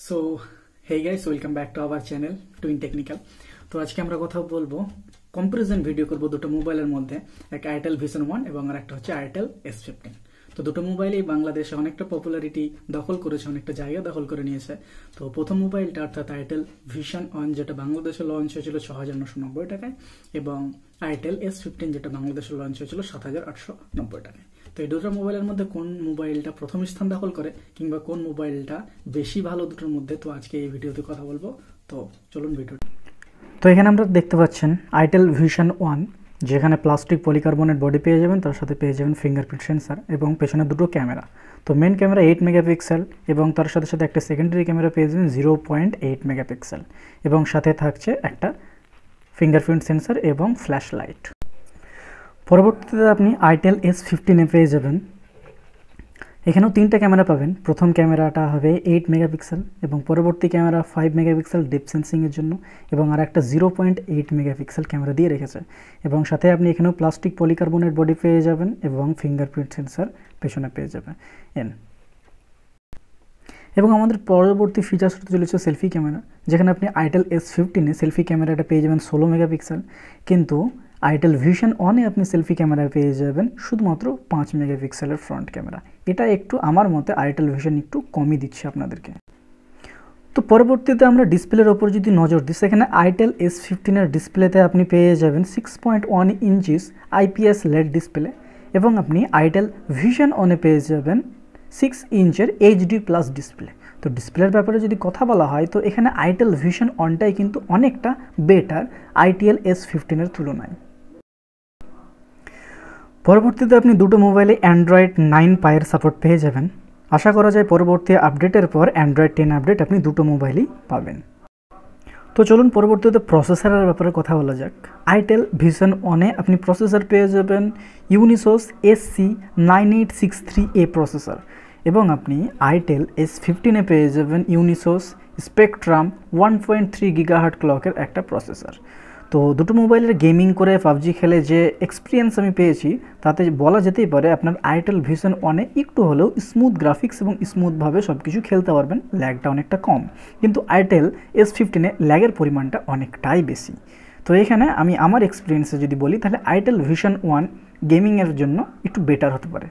So hey guys welcome back to our channel twin technical তো আজকে আমরা কথা বলব কম্পারিজন ভিডিও করব দুটো মোবাইলের মধ্যে একটা আইটেল ভিশন ওয়ান এবং আর একটা হচ্ছে আইটেল এস ফিফটিন তো দুটো মোবাইলই বাংলাদেশে অনেকটা পপুলারিটি দখল করেছে, অনেকটা জায়গা দখল করে নিয়েছে। তো প্রথম মোবাইলটা অর্থাৎ আইটেল ভিশন ওয়ান যেটা বাংলাদেশে লঞ্চ হয়েছিল ছ হাজার নশো নব্বই টাকায়, এবং আইটেল এস ফিফটিন যেটা বাংলাদেশে লঞ্চ হয়েছিল সাত হাজার আটশো নব্বই টাকায়। তো এই দুটো মোবাইলের মধ্যে কোন মোবাইলটা প্রথম স্থান দখল করে, কিংবা কোন মোবাইলটা বেশি ভালো দুটোর মধ্যে? তো আজকে এই ভিডিওতে কথা বলব। তো চলুন ভিডিও তো এখানে আমরা দেখতে পাচ্ছেন আইটেল ভিশন ওয়ান যেখানে প্লাস্টিক পলিকার্বনেট বডি পেয়ে যাবেন, তার সাথে পেয়ে যাবেন ফিঙ্গারপ্রিন্ট সেন্সার এবং পেছনে দুটো ক্যামেরা তো মেন ক্যামেরা এইট মেগাপিক্সেল এবং তার সাথে সাথে একটা সেকেন্ডারি ক্যামেরা পেয়ে যাবেন জিরো পয়েন্ট এইট মেগাপিক্সেল এবং সাথে থাকছে একটা ফিঙ্গারপ্রিন্ট সেন্সার এবং ফ্ল্যাশ লাইট পরবর্তীতে আপনি আইটেল এস ফিফটিনে পেয়ে যাবেন। এখানেও তিনটা ক্যামেরা পাবেন। প্রথম ক্যামেরাটা হবে এইট মেগাপিক্সেল এবং পরবর্তী ক্যামেরা ফাইভ মেগাপিক্সেল ডিপ সেন্সিংয়ের জন্য এবং আর একটা zero point eight megapixel camera দিয়ে রেখেছে। এবং সাথে আপনি এখানেও প্লাস্টিক পলিকার্বনের বডি পেয়ে যাবেন এবং ফিঙ্গারপ্রিন্ট সেন্সার পেছনে পেয়ে যাবেন। এন। এবং আমাদের পরবর্তী ফিচার্স হতে চলেছে সেলফি ক্যামেরা যেখানে আপনি আইটেল এস ফিফটিনে সেলফি ক্যামেরাটা পেয়ে যাবেন ষোলো মেগাপিক্সেল কিন্তু আইটেল ভিশন অনে আপনি সেলফি ক্যামেরা পেয়ে যাবেন, শুধুমাত্র পাঁচ মেগাপিক্সেলের ফ্রন্ট ক্যামেরা এটা একটু আমার মতে আইটেল ভিশন একটু কমই দিচ্ছে আপনাদেরকে। তো পরবর্তীতে আমরা ডিসপ্লের ওপর যদি নজর দিই, সেখানে আইটেল এস ফিফটিনের ডিসপ্লেতে আপনি পেয়ে যাবেন six point one inches IPS LED display এবং আপনি আইটেল ভিশন অনে পেয়ে যাবেন সিক্স ইঞ্চের এইচডি প্লাস ডিসপ্লে তো ডিসপ্লের ব্যাপারে যদি কথা বলা হয়, তো এখানে আইটেল ভিশন অনটাই কিন্তু অনেকটা বেটার আইটিএল এস ফিফটিনের তুলনায়। পরবর্তীতে আপনি দুটো মোবাইলে অ্যান্ড্রয়েড নাইন পায়ের সাপোর্ট পেয়ে যাবেন। আশা করা যায় পরবর্তী আপডেটের পর অ্যান্ড্রয়েড টেন আপডেট আপনি দুটো মোবাইলই পাবেন। তো চলুন পরবর্তীতে প্রসেসরের ব্যাপারে কথা বলা যাক। আইটেল ভিশন ওয়ানে আপনি প্রসেসর পেয়ে যাবেন Unisoc S C nine eight six three A processor এবং আপনি আইটেল এস ফিফটিনে পেয়ে যাবেন Unisoc spectrum one point three gigahertz ক্লকের একটা প্রসেসর তো দুটো মোবাইলের গেমিং করে পাবজি খেলে যে এক্সপিরিয়েন্স আমি পেয়েছি, তাতে বলা যেতেই পারে আপনার আইটেল ভিশন ওয়ানে একটু হলেও স্মুথ গ্রাফিক্স এবং স্মুথভাবে সব কিছু খেলতে পারবেন ল্যাগটা অনেকটা কম। কিন্তু আইটেল এস ফিফটিনে ল্যাগের পরিমাণটা অনেকটাই বেশি। তো এখানে আমি আমার এক্সপিরিয়েন্সে যদি বলি, তাহলে আইটেল ভিশন ওয়ান গেমিংয়ের জন্য একটু বেটার হতে পারে।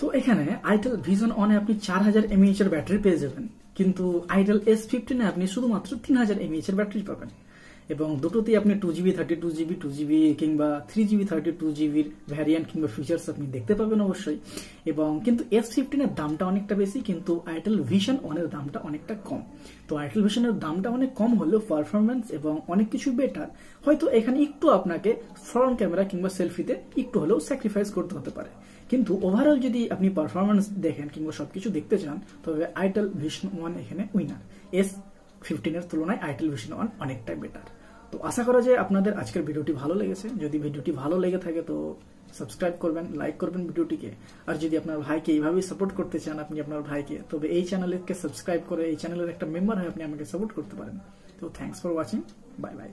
তো এখানে আইটেল ভিশন অনে আপনি চার হাজার এমএইচ এর ব্যাটারি পেয়ে যাবেন। কিন্তু আইডেল এস ফিফটিনে আপনি শুধুমাত্র তিন হাজার এমএইচ এর ব্যাটারি পাবেন। এবং দুটোতেই আপনি two GB thirty two GB two GB কিংবা থ্রি জিবি থার্টি টু জিবির ভ্যারিয়েন্ট কিংবা ফিচার্স আপনি দেখতে পাবেন অবশ্যই। এবং কিন্তু এস ফিফটিনের দামটা অনেকটা বেশি, কিন্তু আইটেল ভিশন ওয়ানের দামটা অনেকটা কম। তো আইটেল ভিশনের দামটা অনেক কম হলেও পারফরমেন্স এবং অনেক কিছু বেটার হয়তো এখানে একটু আপনাকে ফ্রন্ট ক্যামেরা কিংবা সেলফিতে একটু হলেও স্যাক্রিফাইস করতে হতে পারে। কিন্তু ওভারঅল যদি আপনি পারফরমেন্স দেখেন কিংবা সবকিছু দেখতে চান, তবে আইটেল ভিশন ওয়ান এখানে উইনার এস ফিফটিনের তুলনায় আইটেল ভিশন ওয়ান অনেকটাই বেটার তো আশা করা যায় আপনাদের আজকের ভিডিওটি ভালো লেগেছে। যদি ভিডিওটি ভালো লেগে থাকে তো সাবস্ক্রাইব করবেন লাইক করবেন ভিডিওটিকে। আর যদি আপনার ভাইকে এইভাবেই সাপোর্ট করতে চান, আপনি আপনার ভাইকে, তবে এই চ্যানেলকে সাবস্ক্রাইব করে, এই চ্যানেলের একটা মেম্বার হয়ে আপনি আমাকে সাপোর্ট করতে পারেন। তো thanks for watching bye bye